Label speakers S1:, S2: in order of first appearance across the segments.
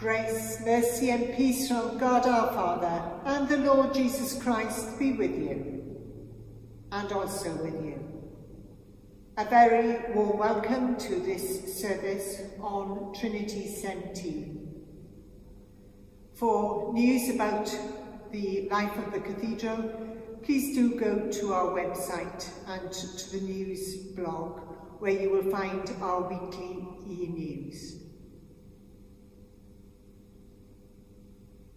S1: Grace, mercy and peace from God our Father and the Lord Jesus Christ be with you and also with you. A very warm welcome to this service on Trinity 17. For news about the life of the cathedral, please do go to our website and to the news blog where you will find our weekly e-news.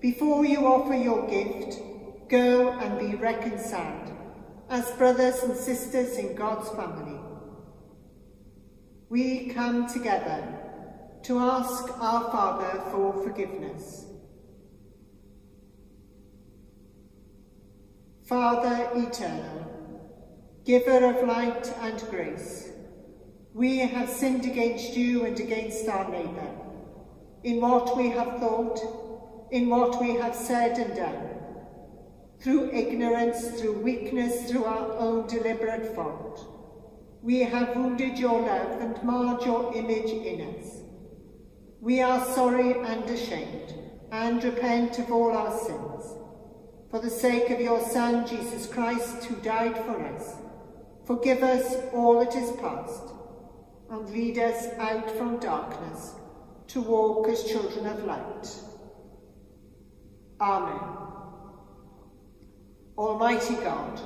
S1: before you offer your gift, go and be reconciled as brothers and sisters in God's family. We come together to ask our Father for forgiveness. Father eternal, giver of light and grace, we have sinned against you and against our neighbour, in what we have thought, in what we have said and done, through ignorance, through weakness, through our own deliberate fault. We have wounded your love and marred your image in us. We are sorry and ashamed and repent of all our sins. For the sake of your Son, Jesus Christ, who died for us, forgive us all that is past and lead us out from darkness to walk as children of light. Amen. Almighty God,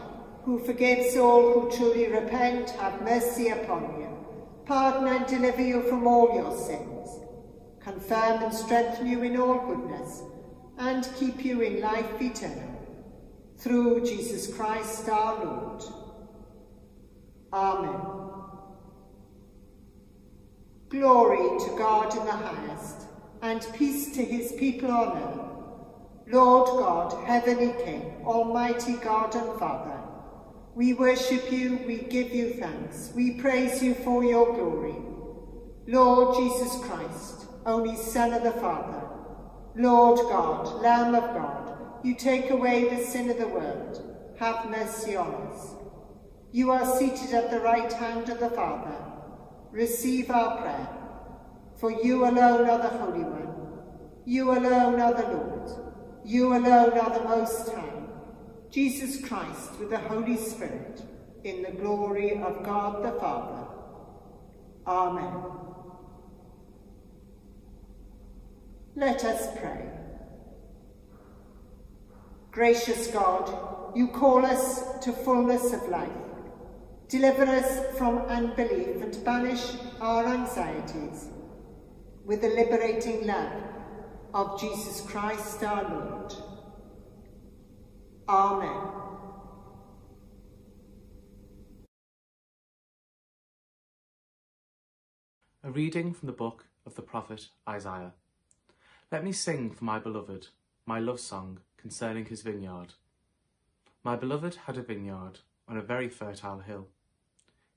S1: who forgives all who truly repent, have mercy upon you, pardon and deliver you from all your sins, confirm and strengthen you in all goodness, and keep you in life eternal. Through Jesus Christ our Lord. Amen. Glory to God in the highest, and peace to his people on earth. Lord God, Heavenly King, Almighty God and Father, we worship you, we give you thanks, we praise you for your glory. Lord Jesus Christ, only Son of the Father, Lord God, Lamb of God, you take away the sin of the world, have mercy on us. You are seated at the right hand of the Father, receive our prayer. For you alone are the Holy One, you alone are the Lord, you alone are the Most High, Jesus Christ with the Holy Spirit, in the glory of God the Father. Amen. Let us pray. Gracious God, you call us to fullness of life. Deliver us from unbelief and banish our anxieties with the liberating love of Jesus Christ our Lord. Amen.
S2: A reading from the book of the prophet Isaiah. Let me sing for my beloved, my love song concerning his vineyard. My beloved had a vineyard on a very fertile hill.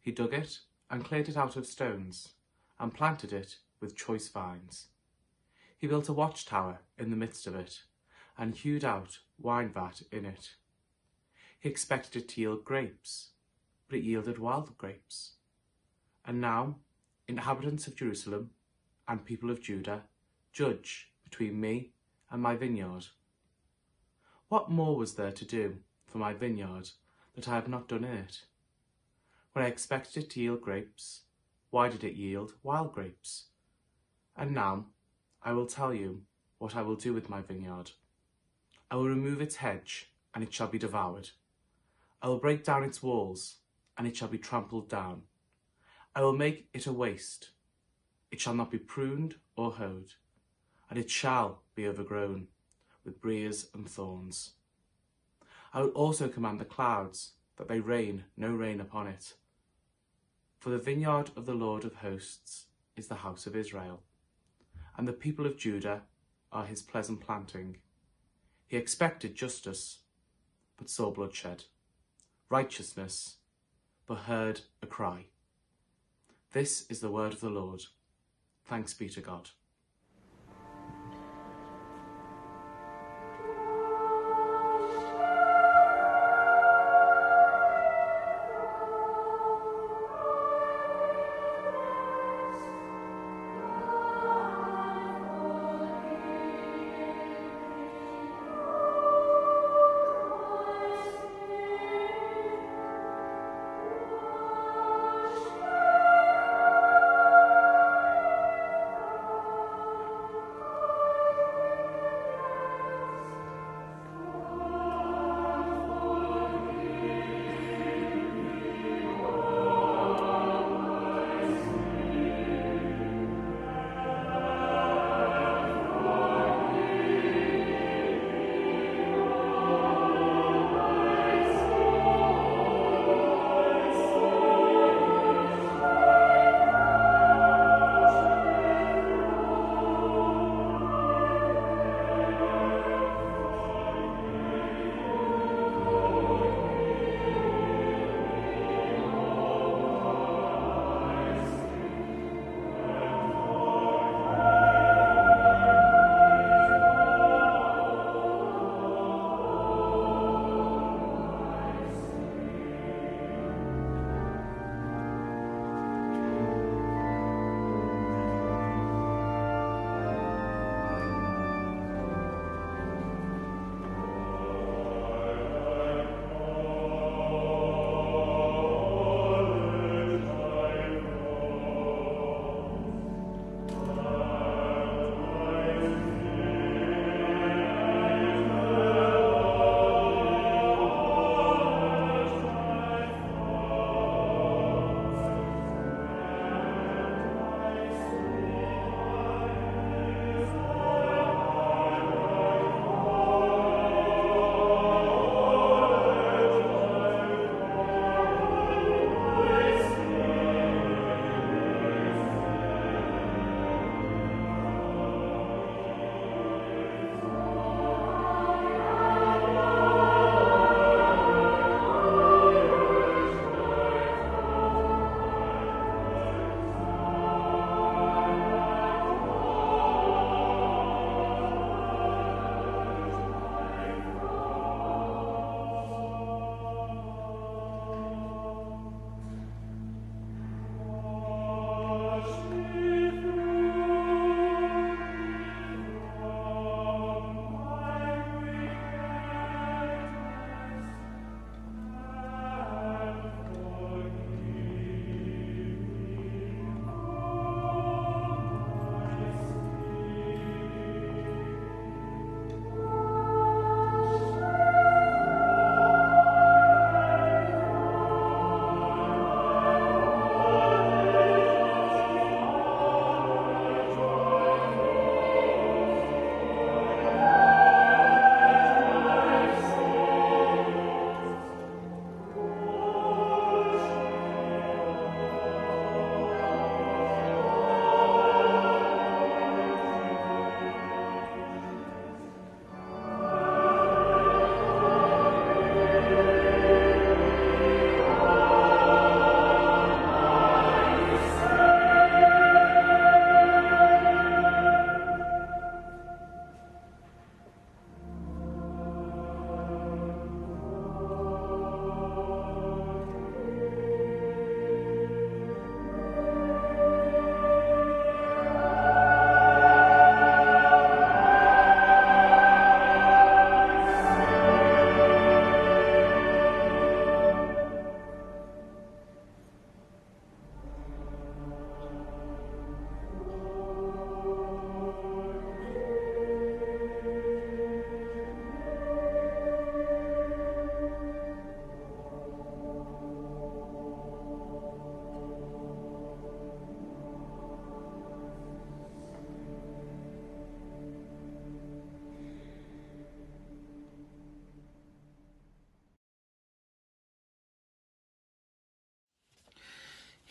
S2: He dug it and cleared it out of stones and planted it with choice vines. He built a watchtower in the midst of it and hewed out wine vat in it. He expected it to yield grapes, but it yielded wild grapes. And now, inhabitants of Jerusalem and people of Judah, judge between me and my vineyard. What more was there to do for my vineyard that I have not done in it? When I expected it to yield grapes, why did it yield wild grapes? And now I will tell you what I will do with my vineyard. I will remove its hedge, and it shall be devoured. I will break down its walls, and it shall be trampled down. I will make it a waste. It shall not be pruned or hoed, and it shall be overgrown with briers and thorns. I will also command the clouds that they rain no rain upon it. For the vineyard of the Lord of hosts is the house of Israel, and the people of Judah are his pleasant planting. He expected justice, but saw bloodshed, righteousness, but heard a cry. This is the word of the Lord. Thanks be to God.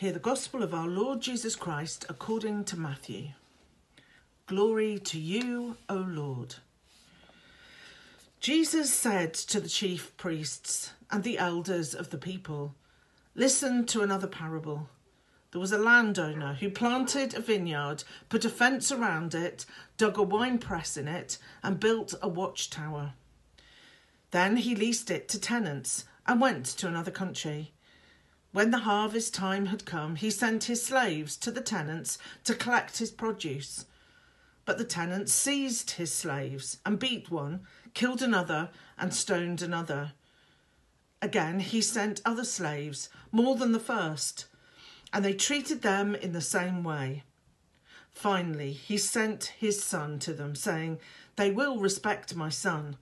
S3: Hear the gospel of our Lord Jesus Christ according to Matthew. Glory to you, O Lord. Jesus said to the chief priests and the elders of the people, Listen to another parable. There was a landowner who planted a vineyard, put a fence around it, dug a wine press in it, and built a watchtower. Then he leased it to tenants and went to another country. When the harvest time had come, he sent his slaves to the tenants to collect his produce. But the tenants seized his slaves and beat one, killed another, and stoned another. Again, he sent other slaves, more than the first, and they treated them in the same way. Finally, he sent his son to them, saying, They will respect my son.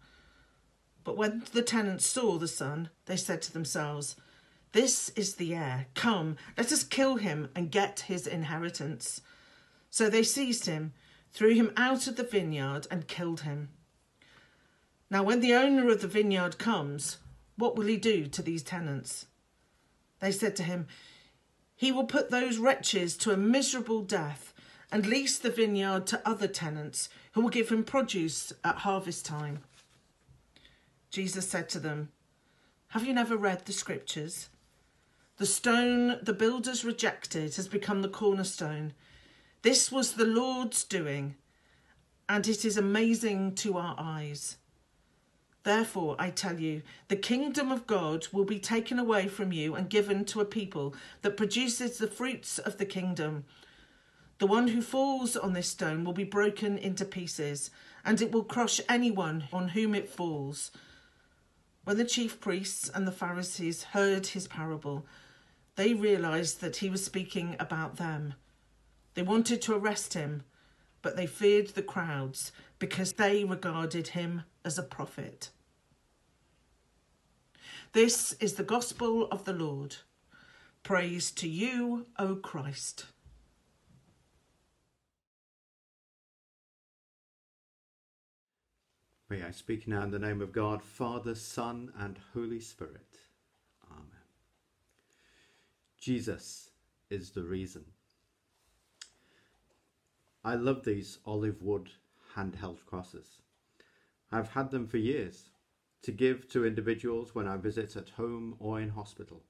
S3: But when the tenants saw the son, they said to themselves, This is the heir. Come, let us kill him and get his inheritance. So they seized him, threw him out of the vineyard, and killed him. Now, when the owner of the vineyard comes, what will he do to these tenants? They said to him, He will put those wretches to a miserable death and lease the vineyard to other tenants who will give him produce at harvest time. Jesus said to them, Have you never read the scriptures? The stone the builders rejected has become the cornerstone. This was the Lord's doing, and it is amazing to our eyes. Therefore, I tell you, the kingdom of God will be taken away from you and given to a people that produces the fruits of the kingdom. The one who falls on this stone will be broken into pieces, and it will crush anyone on whom it falls. When the chief priests and the Pharisees heard his parable, they realized that he was speaking about them. They wanted to arrest him, but they feared the crowds because they regarded him as a prophet. This is the gospel of the Lord. Praise to you, O Christ.
S4: May I speak now in the name of God, Father, Son, and Holy Spirit. Jesus is the reason. I love these olive wood handheld crosses. I've had them for years to give to individuals when I visit at home or in hospital,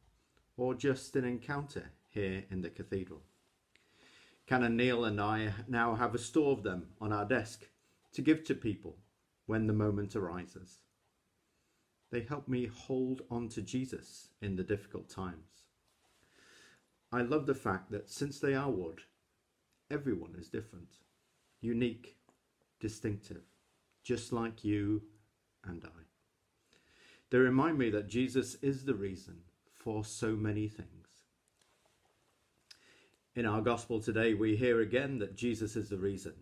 S4: or just an encounter here in the cathedral. Canon Neil and I now have a store of them on our desk to give to people when the moment arises. They help me hold on to Jesus in the difficult times. I love the fact that since they are wood, everyone is different, unique, distinctive, just like you and I. They remind me that Jesus is the reason for so many things. In our gospel today, we hear again that Jesus is the reason.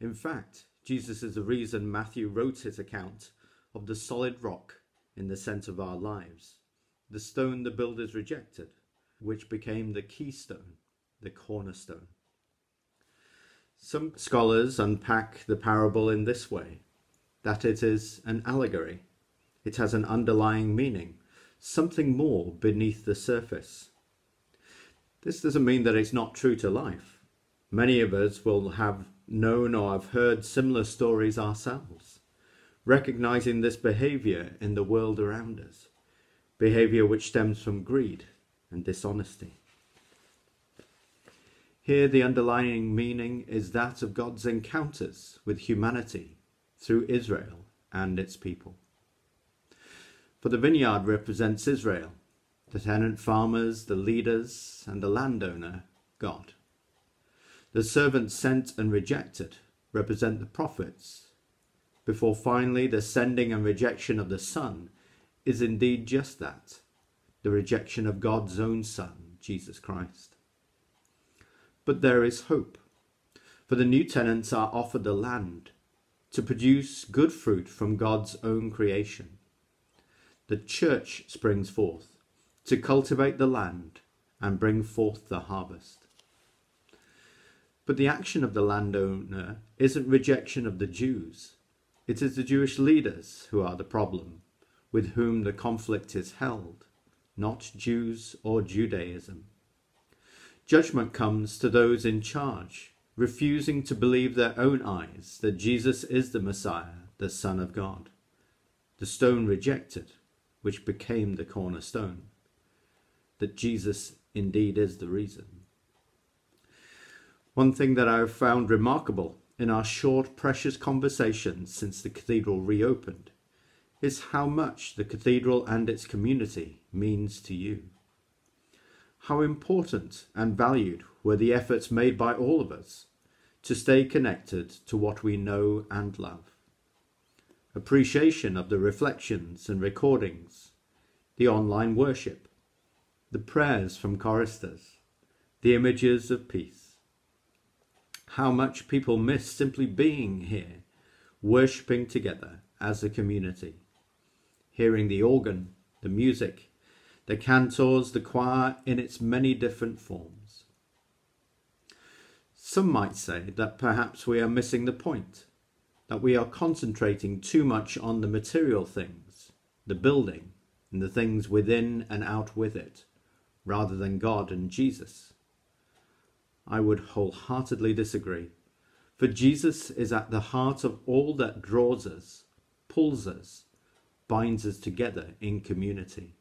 S4: In fact, Jesus is the reason Matthew wrote his account of the solid rock in the centre of our lives, the stone the builders rejected, which became the keystone, the cornerstone. Some scholars unpack the parable in this way that it is an allegory. It has an underlying meaning, something more beneath the surface. This doesn't mean that it's not true to life. Many of us will have known or have heard similar stories ourselves, recognizing this behavior in the world around us, behavior which stems from greed and dishonesty. Here, the underlying meaning is that of God's encounters with humanity through Israel and its people. For the vineyard represents Israel, the tenant farmers, the leaders, and the landowner, God. The servants sent and rejected represent the prophets, before finally the sending and rejection of the Son is indeed just that the rejection of God's own Son, Jesus Christ. But there is hope, for the new tenants are offered the land to produce good fruit from God's own creation. The church springs forth to cultivate the land and bring forth the harvest. But the action of the landowner isn't rejection of the Jews. It is the Jewish leaders who are the problem, with whom the conflict is held, not Jews or Judaism. Judgment comes to those in charge, refusing to believe their own eyes that Jesus is the Messiah, the Son of God. the stone rejected, which became the cornerstone, that Jesus indeed is the reason. One thing that I've found remarkable in our short, precious conversations since the cathedral reopened is how much the cathedral and its community means to you. How important and valued were the efforts made by all of us to stay connected to what we know and love. Appreciation of the reflections and recordings, the online worship, the prayers from choristers, the images of peace. How much people miss simply being here, worshipping together as a community, hearing the organ, the music, the cantors, the choir in its many different forms. Some might say that perhaps we are missing the point, that we are concentrating too much on the material things, the building, and the things within and out with it, rather than God and Jesus. I would wholeheartedly disagree, for Jesus is at the heart of all that draws us, pulls us, binds us together in community.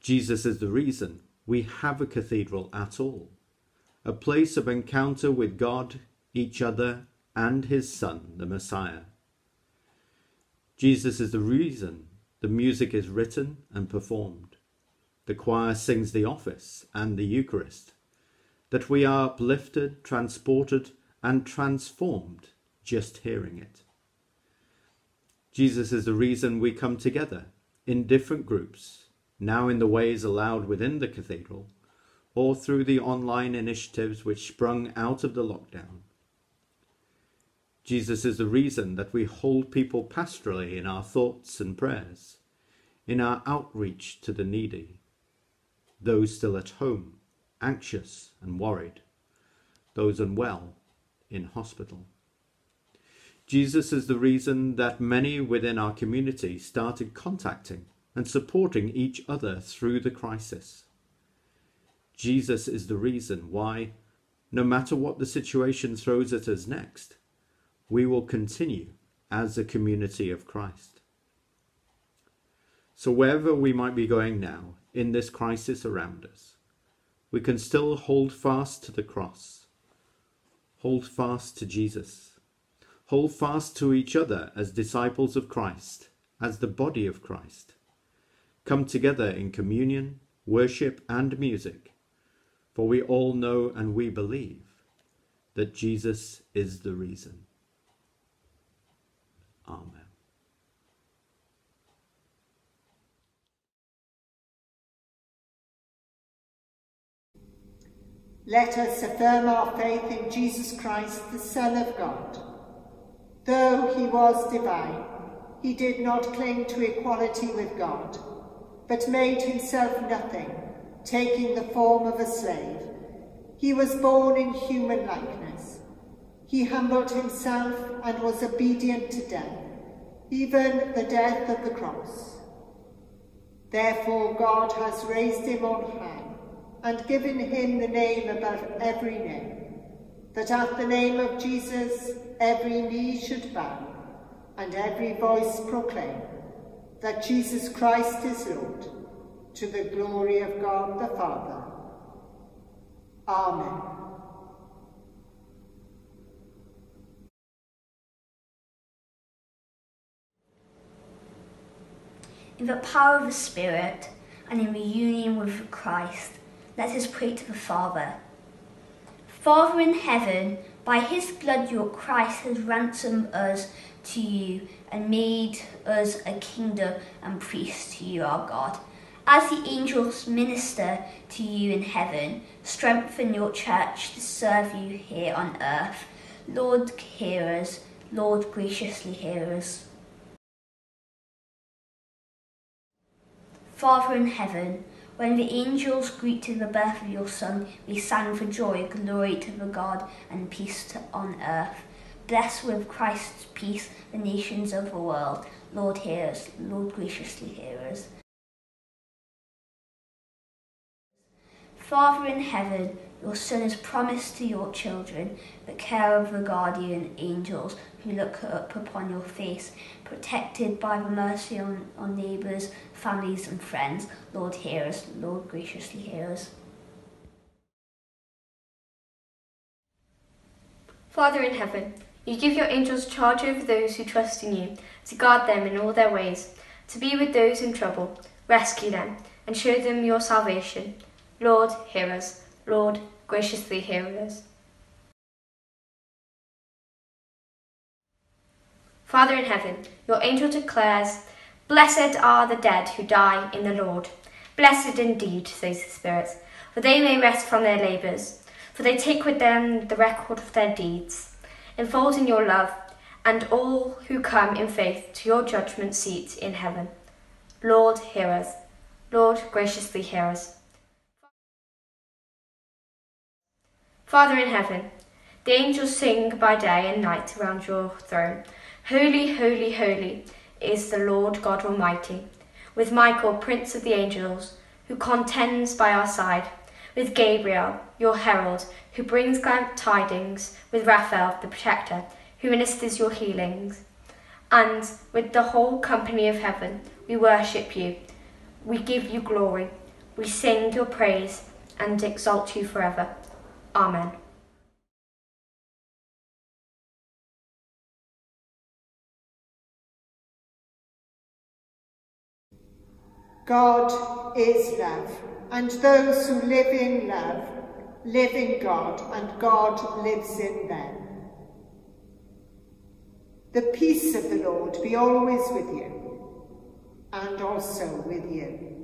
S4: Jesus is the reason we have a cathedral at all, a place of encounter with God, each other, and his Son, the Messiah. Jesus is the reason the music is written and performed. The choir sings the office and the Eucharist, that we are uplifted, transported, and transformed just hearing it. Jesus is the reason we come together in different groups now in the ways allowed within the cathedral, or through the online initiatives which sprung out of the lockdown. Jesus is the reason that we hold people pastorally in our thoughts and prayers, in our outreach to the needy, those still at home, anxious and worried, those unwell in hospital. Jesus is the reason that many within our community started contacting and supporting each other through the crisis. Jesus is the reason why, no matter what the situation throws at us next, we will continue as a community of Christ. So, wherever we might be going now in this crisis around us, we can still hold fast to the cross, hold fast to Jesus, hold fast to each other as disciples of Christ, as the body of Christ come together in communion, worship, and music, for we all know and we believe that Jesus is the reason. Amen.
S1: Let us affirm our faith in Jesus Christ, the Son of God. Though he was divine, he did not cling to equality with God, but made himself nothing, taking the form of a slave. He was born in human likeness. He humbled himself and was obedient to death, even the death of the cross. Therefore God has raised him on high and given him the name above every name, that at the name of Jesus every knee should bow and every voice proclaim that Jesus Christ is Lord, to the glory of God the Father. Amen.
S5: In the power of the Spirit and in reunion with Christ, let us pray to the Father. Father in heaven, by his blood your Christ has ransomed us to you and made us a kingdom and priests to you, our God. As the angels minister to you in heaven, strengthen your church to serve you here on earth. Lord, hear us. Lord, graciously hear us. Father in heaven, when the angels greeted the birth of your Son, we sang for joy, glory to the God, and peace to, on earth. Bless with Christ's peace the nations of the world. Lord, hear us. Lord, graciously hear us. Father in heaven, your Son is promised to your children, the care of the guardian angels who look up upon your face, protected by the mercy on, on neighbours, families, and friends. Lord, hear us. Lord, graciously hear us.
S6: Father in heaven, you give your angels charge over those who trust in you, to guard them in all their ways, to be with those in trouble, rescue them, and show them your salvation. Lord, hear us. Lord, graciously hear us. Father in heaven, your angel declares, Blessed are the dead who die in the Lord. Blessed indeed, says the Spirit, for they may rest from their labours, for they take with them the record of their deeds. Enfold in your love, and all who come in faith to your judgment seat in heaven. Lord, hear us. Lord, graciously hear us. Father in heaven, the angels sing by day and night around your throne. Holy, holy, holy is the Lord God Almighty, with Michael, Prince of the angels, who contends by our side, with Gabriel, your herald, who brings glad tidings, with Raphael, the protector, who ministers your healings. And with the whole company of heaven, we worship you. We give you glory. We sing your praise and exalt you forever. Amen.
S1: God is love, and those who live in love live in God, and God lives in them. The peace of the Lord be always with you, and also with you.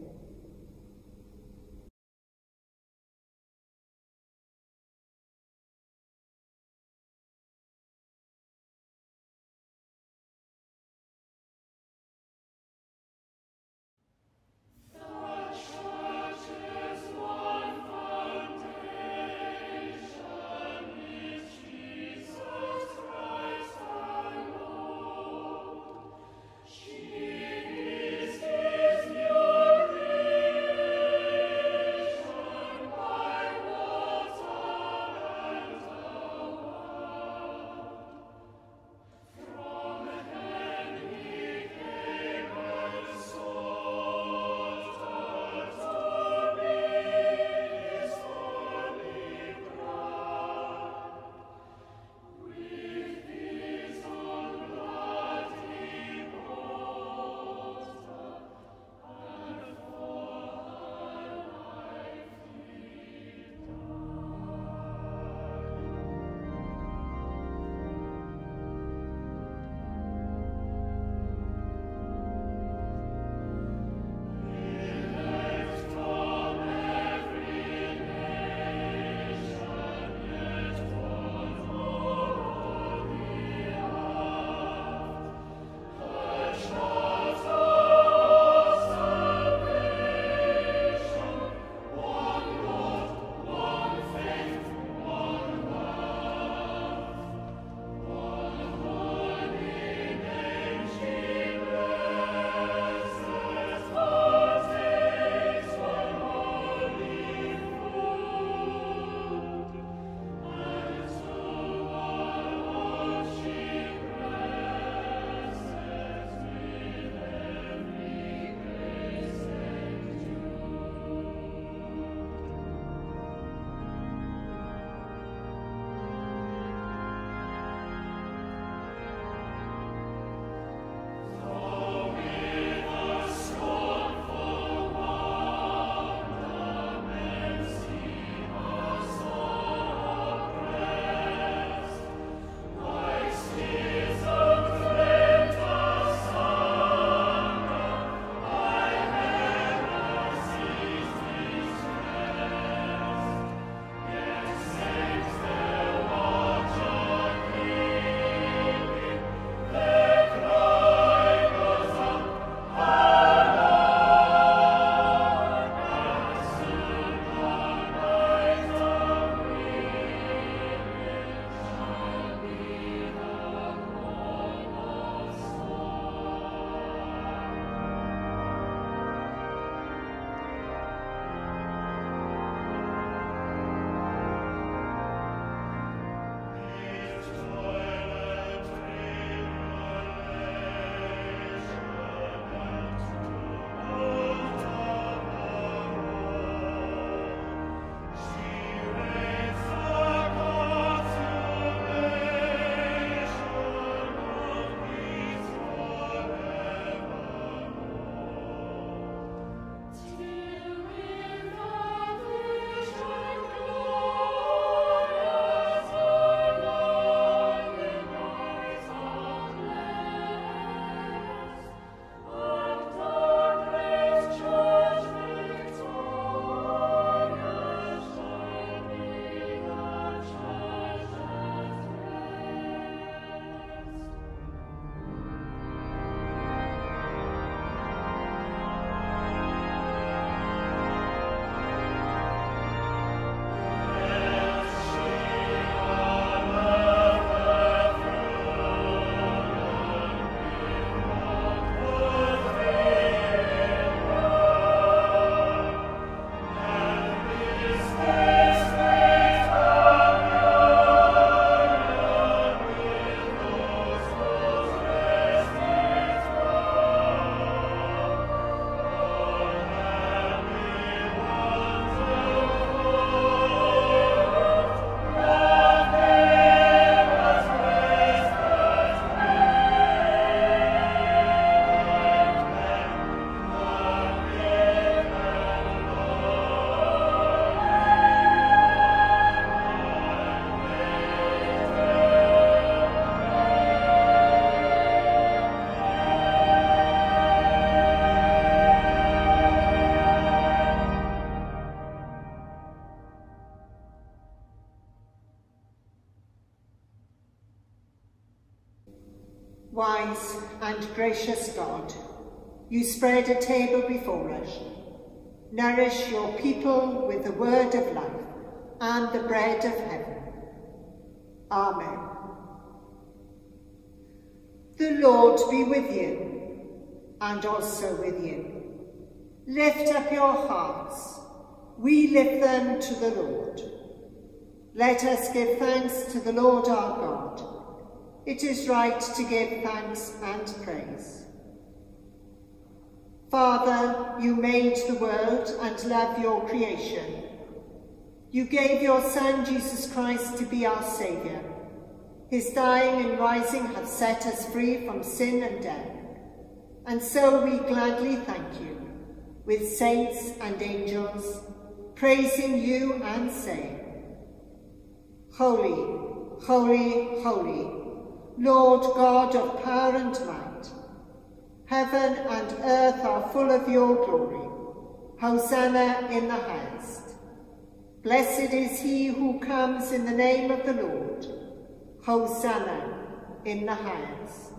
S1: Gracious God, you spread a table before us. Nourish your people with the word of life and the bread of heaven. Amen. The Lord be with you and also with you. Lift up your hearts. We lift them to the Lord. Let us give thanks to the Lord our God. It is right to give thanks and praise. Father, you made the world and love your creation. You gave your Son, Jesus Christ, to be our Saviour. His dying and rising have set us free from sin and death. And so we gladly thank you, with saints and angels, praising you and saying, Holy, holy, holy, Lord God of power and might, heaven and earth are full of your glory. Hosanna in the highest. Blessed is he who comes in the name of the Lord. Hosanna in the highest.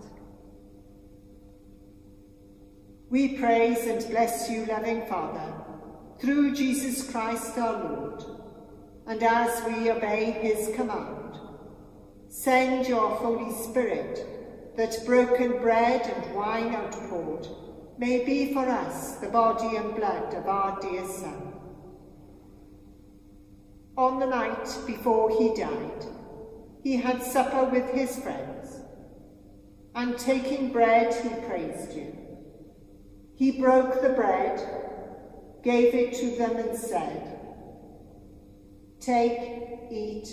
S1: We praise and bless you, loving Father, through Jesus Christ our Lord, and as we obey his command, send your Holy Spirit, that broken bread and wine outpoured may be for us the body and blood of our dear Son. On the night before he died, he had supper with his friends, and taking bread, he praised you. He broke the bread, gave it to them and said, Take, eat,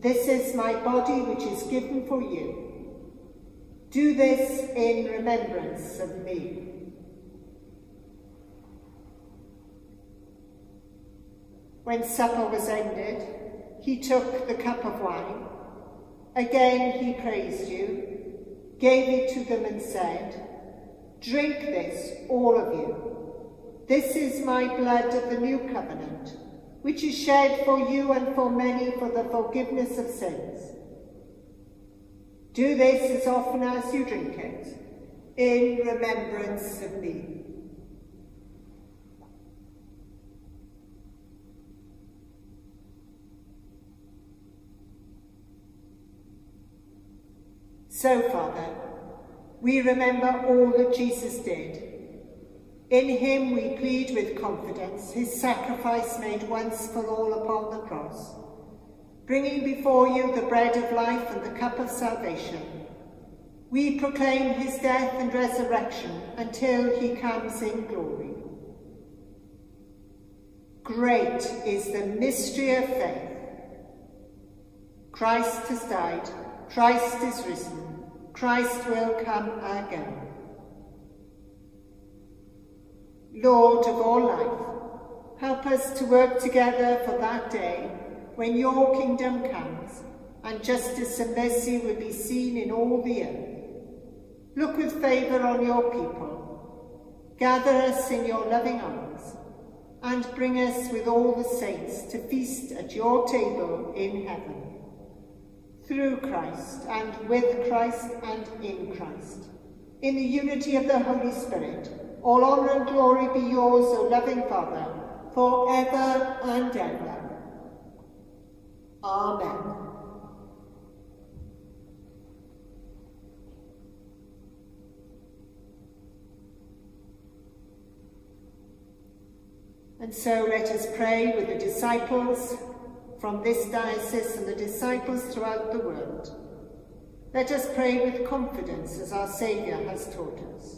S1: this is my body which is given for you. Do this in remembrance of me. When supper was ended, he took the cup of wine. Again he praised you, gave it to them and said, Drink this, all of you. This is my blood of the new covenant, which is shed for you and for many for the forgiveness of sins. Do this as often as you drink it, in remembrance of me. So, Father, we remember all that Jesus did. In him we plead with confidence his sacrifice made once for all upon the cross, bringing before you the bread of life and the cup of salvation. We proclaim his death and resurrection until he comes in glory. Great is the mystery of faith. Christ has died, Christ is risen, Christ will come again. Lord of all life, help us to work together for that day when your kingdom comes and justice and mercy will be seen in all the earth. Look with favour on your people. Gather us in your loving arms and bring us with all the saints to feast at your table in heaven. Through Christ and with Christ and in Christ. In the unity of the Holy Spirit, all honour and glory be yours, O loving Father, for ever and ever. Amen. And so let us pray with the disciples from this diocese and the disciples throughout the world. Let us pray with confidence as our Saviour has taught us.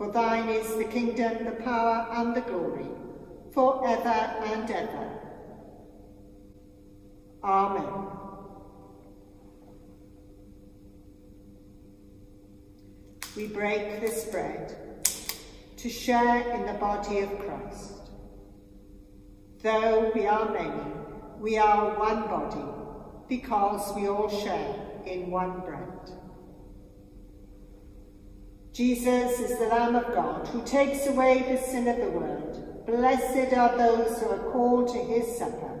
S1: For thine is the kingdom, the power, and the glory, for ever and ever. Amen. we break this bread to share in the body of Christ. Though we are many, we are one body because we all share in one bread. Jesus is the Lamb of God who takes away the sin of the world. Blessed are those who are called to his supper.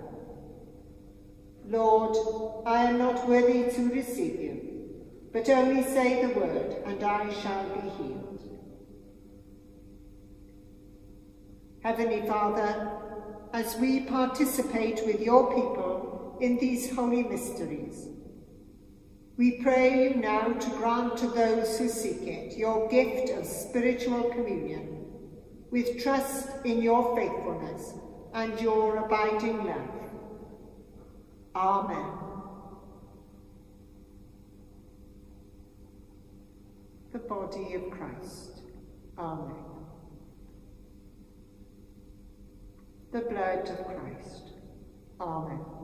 S1: Lord, I am not worthy to receive you, but only say the word, and I shall be healed. Heavenly Father, as we participate with your people in these holy mysteries, we pray you now to grant to those who seek it your gift of spiritual communion, with trust in your faithfulness and your abiding love. Amen. The body of Christ. Amen. The blood of Christ. Amen.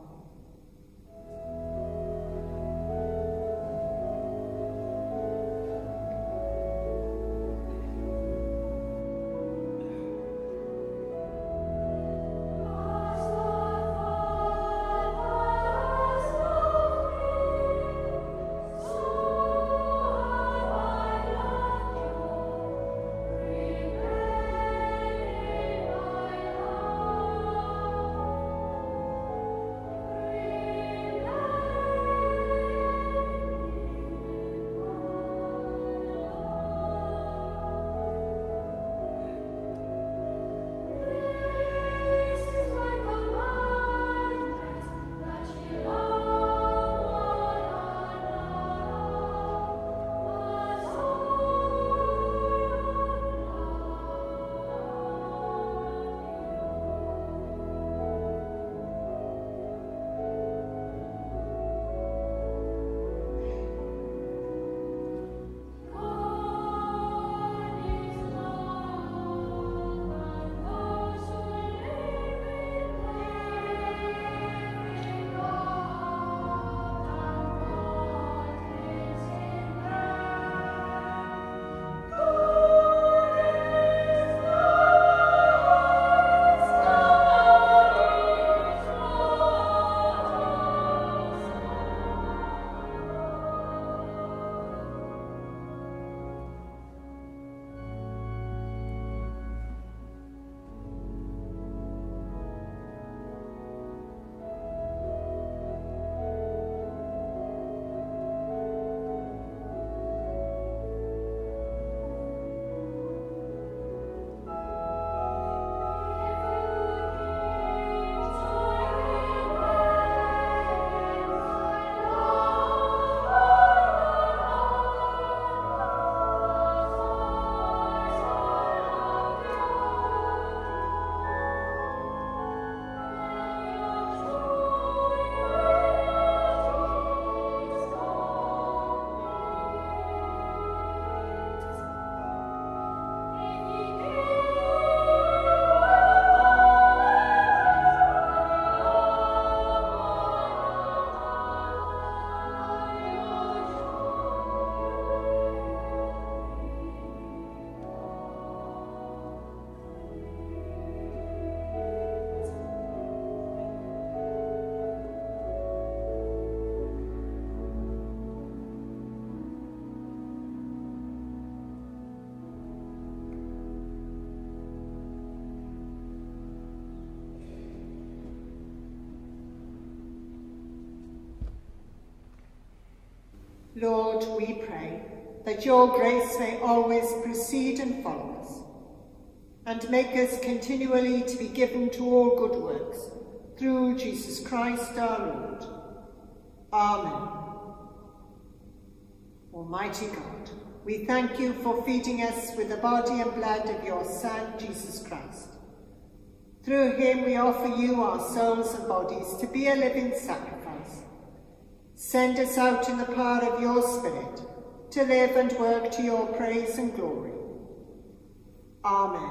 S1: Lord, we pray that your grace may always precede and follow us, and make us continually to be given to all good works, through Jesus Christ our Lord. Amen. Almighty God, we thank you for feeding us with the body and blood of your Son, Jesus Christ. Through him we offer you our souls and bodies to be a living sacrifice. Send us out in the power of your Spirit to live and work to your praise and glory. Amen.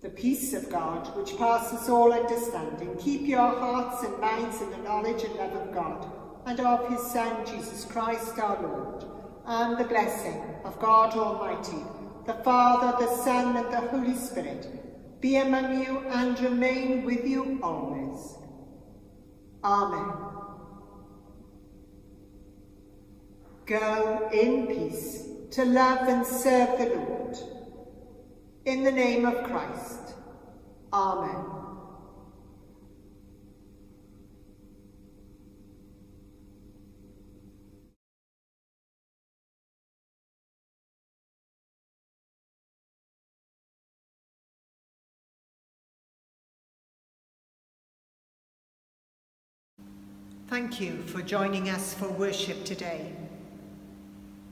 S1: The peace of God, which passes all understanding, keep your hearts and minds in the knowledge and love of God and of his Son, Jesus Christ our Lord, and the blessing of God Almighty, the Father, the Son, and the Holy Spirit, be among you and remain with you always. Amen. Go in peace to love and serve the Lord. In the name of Christ. Amen. Thank you for joining us for worship today.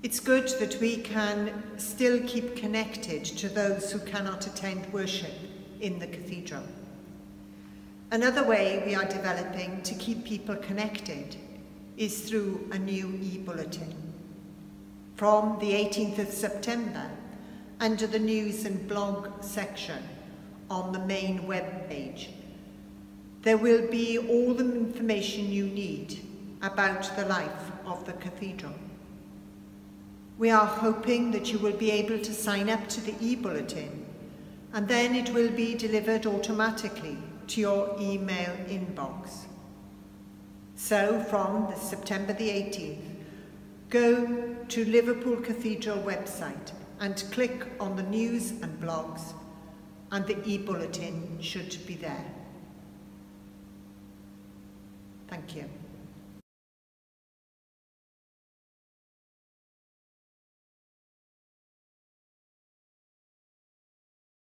S1: It's good that we can still keep connected to those who cannot attend worship in the cathedral. Another way we are developing to keep people connected is through a new e-bulletin. From the 18th of September, under the news and blog section on the main web page, there will be all the information you need about the life of the cathedral. We are hoping that you will be able to sign up to the e-bulletin and then it will be delivered automatically to your email inbox. So from the September the 18th, go to Liverpool Cathedral website and click on the news and blogs and the e-bulletin should be there. Thank you.